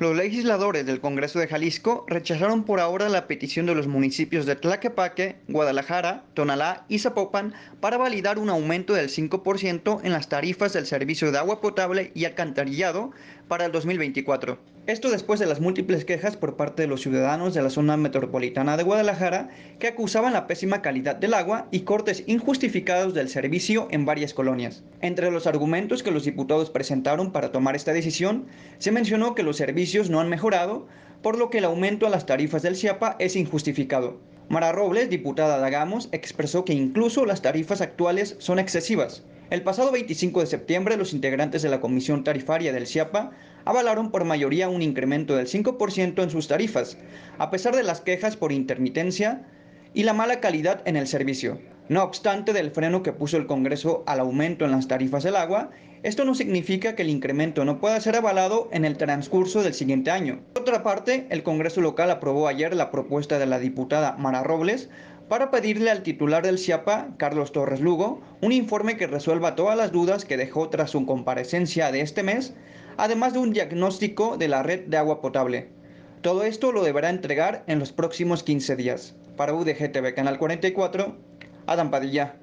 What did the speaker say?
Los legisladores del Congreso de Jalisco rechazaron por ahora la petición de los municipios de Tlaquepaque, Guadalajara, Tonalá y Zapopan para validar un aumento del 5% en las tarifas del servicio de agua potable y alcantarillado para el 2024. Esto después de las múltiples quejas por parte de los ciudadanos de la zona metropolitana de Guadalajara que acusaban la pésima calidad del agua y cortes injustificados del servicio en varias colonias. Entre los argumentos que los diputados presentaron para tomar esta decisión, se mencionó que los servicios no han mejorado, por lo que el aumento a las tarifas del CIAPA es injustificado. Mara Robles, diputada de Agamos, expresó que incluso las tarifas actuales son excesivas. El pasado 25 de septiembre, los integrantes de la Comisión Tarifaria del CIAPA avalaron por mayoría un incremento del 5% en sus tarifas, a pesar de las quejas por intermitencia y la mala calidad en el servicio. No obstante del freno que puso el Congreso al aumento en las tarifas del agua, esto no significa que el incremento no pueda ser avalado en el transcurso del siguiente año. Por otra parte, el Congreso local aprobó ayer la propuesta de la diputada Mara Robles para pedirle al titular del CIAPA, Carlos Torres Lugo, un informe que resuelva todas las dudas que dejó tras su comparecencia de este mes, además de un diagnóstico de la red de agua potable. Todo esto lo deberá entregar en los próximos 15 días. Para UDGTV Canal 44, Adam Padilla.